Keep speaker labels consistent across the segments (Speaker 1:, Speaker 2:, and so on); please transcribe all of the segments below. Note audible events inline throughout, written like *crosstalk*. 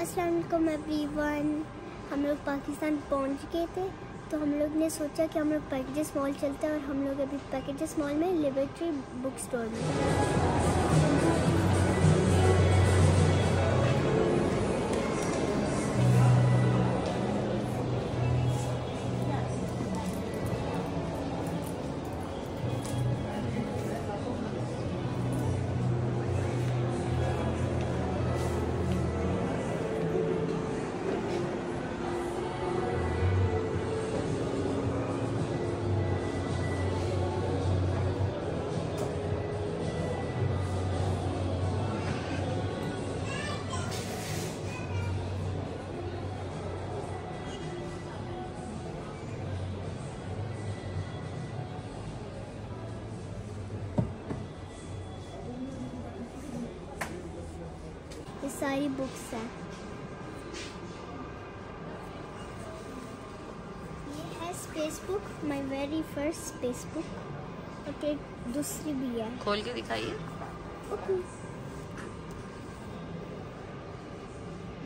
Speaker 1: अस्सलाम अभी एवरीवन हम लोग पाकिस्तान पहुँच गए थे तो हम लोग ने सोचा कि हम लोग पैकेजेस मॉल चलते हैं और हम लोग अभी पैकेजेस मॉल में लिबर्ट्री बुक स्टोर में सारी बुक्स हैं। ये है space book my very first space book और एक दूसरी भी है।
Speaker 2: खोल के दिखाइए।
Speaker 1: ओके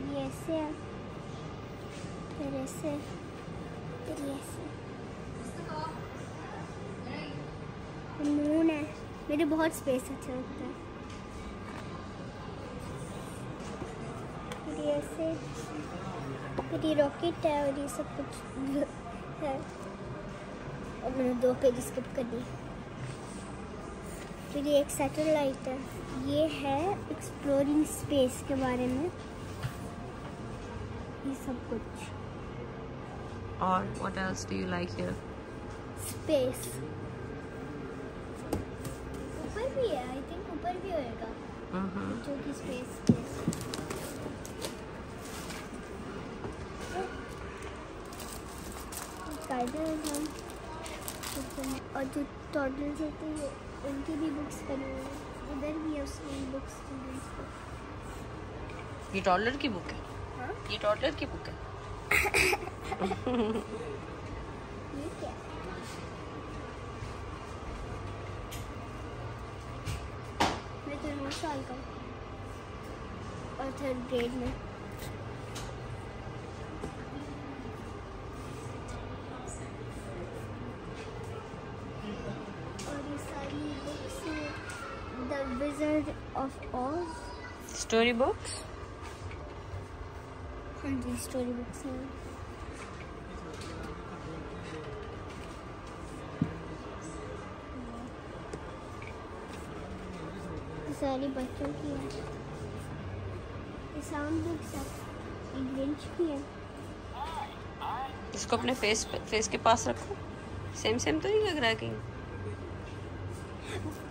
Speaker 1: ये ऐसे है। फिर ऐसे फिर ऐसे मून है। मेरे बहुत स्पेस अच्छा लगता है। ये ऐसे फिर ये रॉकेट है और ये सब कुछ *laughs* है। और मैंने दो पेज स्किप कर दिए फिर ये एक सैटेलाइट है। ये है एक्सप्लोरिंग स्पेस के बारे में। ये सब कुछ।
Speaker 2: और what else do you like here
Speaker 1: space ऊपर भी है आई थिंक ऊपर भी होएगा। जो कि स्पेस स्पेस और जो टॉडल्स होते हैं उनकी भी बुक्स बनी हुई हैं इधर भी है उसकी बुक्स स्टूडेंट्स को
Speaker 2: ये टॉडलर की बुक है?
Speaker 1: हाँ?
Speaker 2: ये टॉडलर की बुक है?
Speaker 1: ये क्या मैं तो नौ साल का और थर्ड ग्रेड में। Wizard of Oz
Speaker 2: story books
Speaker 1: हाँ जी स्टोरी बुक्स हैं सारी बच्चों की है ये साउंड बुक्स है बेंच भी है
Speaker 2: इसको अपने फेस फेस के पास रखो। सेम सेम तो नहीं लग रहा है कहीं। *laughs*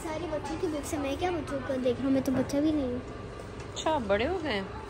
Speaker 1: सारी बच्चों की बुक से मैं क्या बच्चों को देख रहा हूँ? मैं तो बच्चा भी नहीं हूँ।
Speaker 2: अच्छा बड़े हो गए। हैं।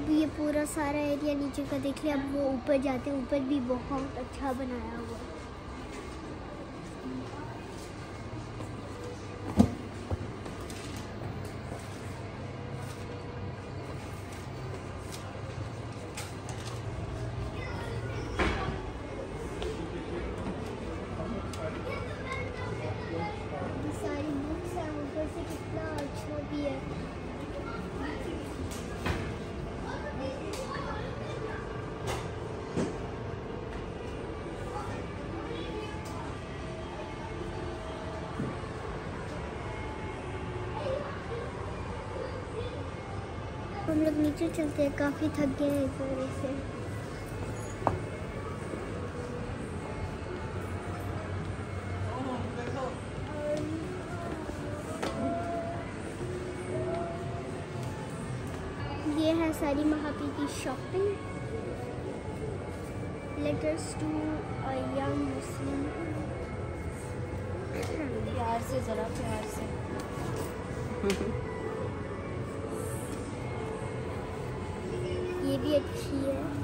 Speaker 1: अब ये पूरा सारा एरिया नीचे का देख लिया, अब वो ऊपर जाते हैं, ऊपर भी बहुत अच्छा बनाया हुआ है। हम लोग नीचे चलते हैं। काफ़ी थक गए हैं इस वजह से। ये है सारी महापी की shopping letters to a young Muslim
Speaker 2: प्यार से ज़रा प्यार से। *laughs*
Speaker 1: ये भी अच्छी है